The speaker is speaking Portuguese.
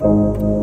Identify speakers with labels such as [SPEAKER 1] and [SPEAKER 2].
[SPEAKER 1] Música